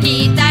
chiquita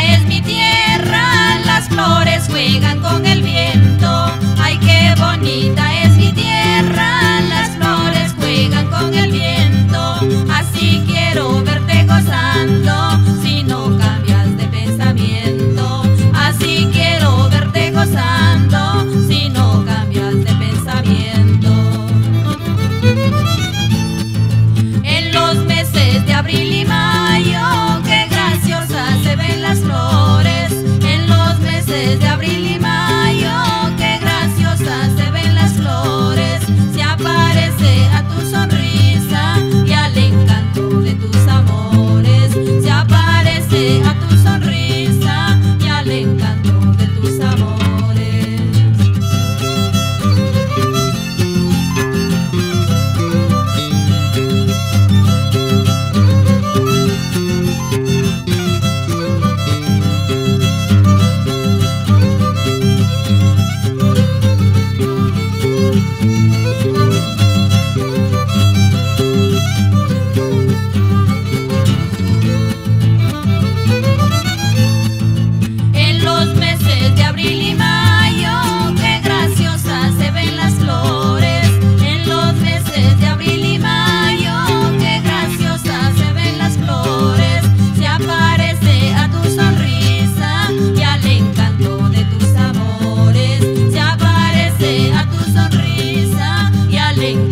darling.